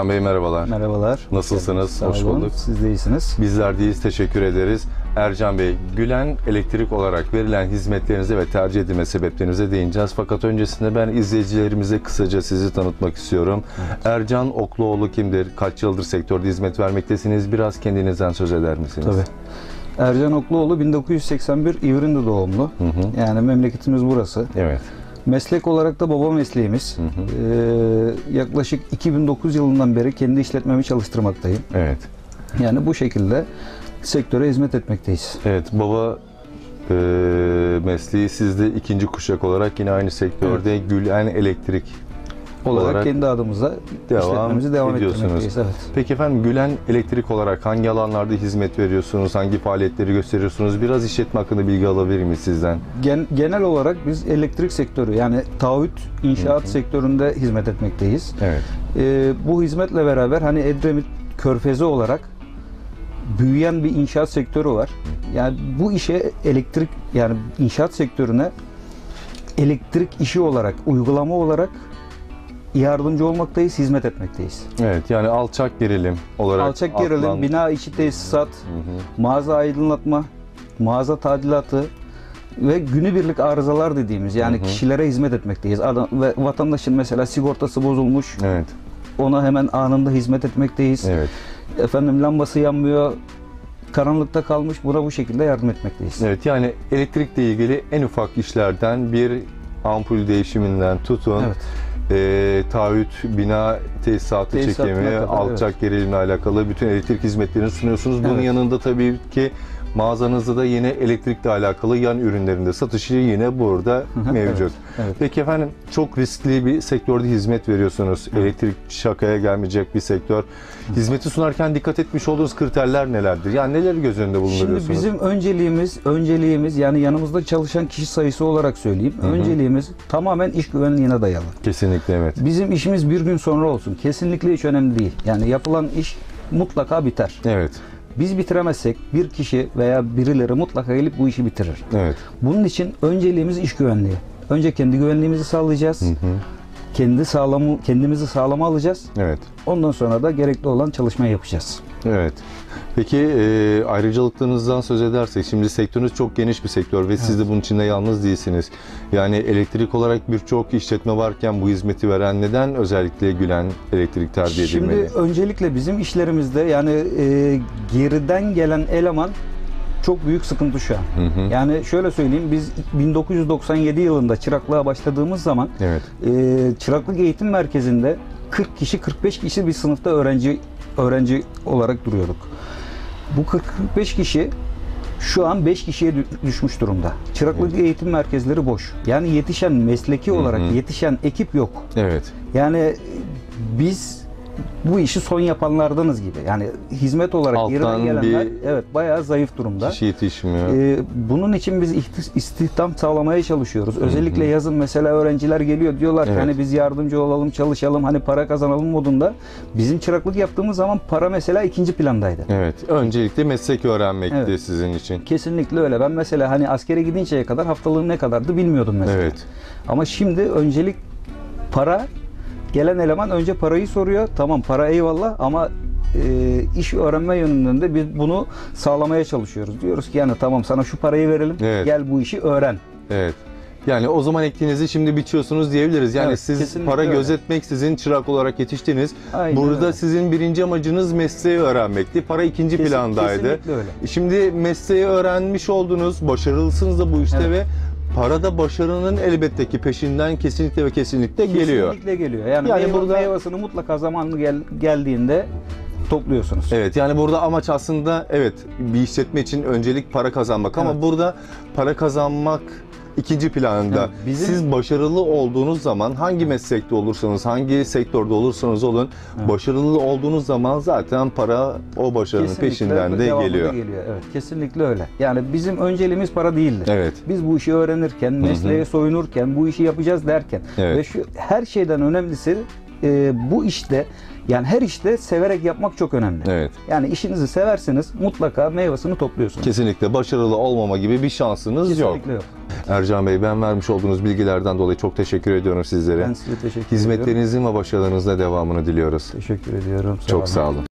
Ercan Bey merhabalar. Merhabalar. Nasılsınız? Sağ Hoş bulduk. Siz de iyisiniz. Bizler deyiz, teşekkür ederiz. Ercan Bey, Gülen Elektrik olarak verilen hizmetlerinize ve tercih edilme sebeplerinize değineceğiz. Fakat öncesinde ben izleyicilerimize kısaca sizi tanıtmak istiyorum. Ercan Okluoğlu kimdir? Kaç yıldır sektörde hizmet vermektesiniz? Biraz kendinizden söz eder misiniz? Tabii. Ercan Okluoğlu 1981 İvrindi doğumlu. Hı hı. Yani memleketimiz burası. Evet. Meslek olarak da baba mesleğimiz. Ee, yaklaşık 2009 yılından beri kendi işletmemi çalıştırmaktayım. Evet. Yani bu şekilde sektöre hizmet etmekteyiz. Evet, baba e, mesleği sizde ikinci kuşak olarak yine aynı sektörde Gülen Elektrik Olarak, Olarak kendi adımıza devam işletmemizi devam ediyorsunuz. Evet. Peki efendim Gülen Elektrik olarak hangi alanlarda hizmet veriyorsunuz, hangi faaliyetleri gösteriyorsunuz? Biraz işletme hakkında bilgi alabilir miyiz sizden? Gen- genel olarak biz elektrik sektörü yani taahhüt inşaat sektöründe hizmet etmekteyiz. Evet. Ee, bu hizmetle beraber hani Edremit Körfezi olarak büyüyen bir inşaat sektörü var. Yani bu işe elektrik yani inşaat sektörüne elektrik işi olarak, uygulama olarak yardımcı olmaktayız, hizmet etmekteyiz. Evet yani alçak gerilim olarak Alçak gerilim, adlan- bina içi tesisat, mağaza aydınlatma, mağaza tadilatı ve günübirlik arızalar dediğimiz yani kişilere hizmet etmekteyiz. Adam, ve vatandaşın mesela sigortası bozulmuş, Evet. ona hemen anında hizmet etmekteyiz. Evet. Efendim lambası yanmıyor, karanlıkta kalmış buna bu şekilde yardım etmekteyiz. Evet yani elektrikle ilgili en ufak işlerden bir ampul değişiminden tutun. Evet. E, taahhüt, bina tesisatı Tesisatına çekimi, kadar, alçak gerilimle alakalı bütün elektrik hizmetlerini sunuyorsunuz. Bunun Evet. yanında tabii ki mağazanızda da yine elektrikle alakalı yan ürünlerinde satışı yine burada mevcut. evet, evet. Peki efendim çok riskli bir sektörde hizmet veriyorsunuz. Elektrik şakaya gelmeyecek bir sektör. Hizmeti sunarken dikkat etmiş olduğunuz kriterler nelerdir? Yani neleri göz önünde bulunduruyorsunuz? Şimdi bizim önceliğimiz, önceliğimiz yani yanımızda çalışan kişi sayısı olarak söyleyeyim. Önceliğimiz tamamen iş güvenliğine dayalı. Kesinlikle evet. Bizim işimiz bir gün sonra olsun. Kesinlikle hiç önemli değil. Yani yapılan iş mutlaka biter. Evet. Biz bitiremezsek bir kişi veya birileri mutlaka gelip bu işi bitirir. Evet. Bunun için önceliğimiz iş güvenliği. Önce kendi güvenliğimizi sağlayacağız. Kendi sağlamı kendimizi sağlama alacağız. Evet. Ondan sonra da gerekli olan çalışmayı yapacağız. Evet. Peki e, ayrıcalıklarınızdan söz edersek, şimdi sektörünüz çok geniş bir sektör ve siz de bunun içinde yalnız değilsiniz. Yani elektrik olarak birçok işletme varken bu hizmeti veren neden özellikle Gülen Elektrik tercih edilmeli? Şimdi öncelikle bizim işlerimizde yani e, geriden gelen eleman çok büyük sıkıntı şu an. Yani şöyle söyleyeyim biz 1997 yılında çıraklığa başladığımız zaman Evet. e, çıraklık eğitim merkezinde 40 kişi 45 kişi bir sınıfta öğrenci öğrenci olarak duruyorduk. Bu 40-45 kişi şu an 5 kişiye dü- düşmüş durumda. Çıraklık eğitim merkezleri boş. Yani yetişen mesleki olarak yetişen ekip yok. Evet. Yani biz bu işi son yapanlardanız gibi. Yani hizmet olarak Alttan geriden gelenler bir evet bayağı zayıf durumda. Kişi yetişmiyor. Ee, bunun için biz istihdam sağlamaya çalışıyoruz. Özellikle yazın mesela öğrenciler geliyor diyorlar ki Evet. hani biz yardımcı olalım, çalışalım, hani para kazanalım modunda. Bizim çıraklık yaptığımız zaman para mesela ikinci plandaydı. Evet. Öncelikle meslek öğrenmekti Evet. sizin için. Kesinlikle öyle. Ben mesela hani askere gidinceye kadar haftalığım ne kadardı bilmiyordum mesela. Evet. Ama şimdi öncelik para. Gelen eleman önce parayı soruyor. Tamam para eyvallah ama e, iş öğrenme yönünden de biz bunu sağlamaya çalışıyoruz. Diyoruz ki yani tamam sana şu parayı verelim. Evet. Gel bu işi öğren. Evet. Yani o zaman ektiğinizi şimdi biçiyorsunuz diyebiliriz. Yani Evet, siz para öyle. gözetmeksizin çırak olarak yetiştiniz. Aynen Burada öyle. sizin birinci amacınız mesleği öğrenmekti. Para ikinci Kesin- plandaydı. kesinlikle öyle. Şimdi mesleği öğrenmiş oldunuz, başarılısınız da bu işte Evet. ve para da başarının elbette ki peşinden kesinlikle ve kesinlikle geliyor. Kesinlikle geliyor. Yani, Yani meyve, burada- meyvasını mutlaka zamanlı gel, geldiğinde topluyorsunuz. Evet yani burada amaç aslında evet bir işletme için öncelik para kazanmak ama Evet. burada para kazanmak ikinci planında. Evet, bizim- Siz başarılı olduğunuz zaman hangi meslekte olursanız, hangi sektörde olursanız olun, başarılı olduğunuz zaman zaten para o başarının Kesinlikle peşinden de geliyor. geliyor. Evet, kesinlikle öyle. Yani bizim önceliğimiz para değildir. Evet. Biz bu işi öğrenirken, mesleğe soyunurken, bu işi yapacağız derken Evet. ve şu her şeyden önemlisi e, bu işte yani her işte severek yapmak çok önemli. Evet. Yani işinizi severseniz mutlaka meyvasını topluyorsunuz. Kesinlikle başarılı olmama gibi bir şansınız yok. Kesinlikle yok. Ercan Bey ben vermiş olduğunuz bilgilerden dolayı çok teşekkür ediyorum sizlere. Ben size teşekkür ediyorum. Hizmetlerinizin ve başarılarınızın devamını diliyoruz. Teşekkür ediyorum. Çok olun. sağ olun.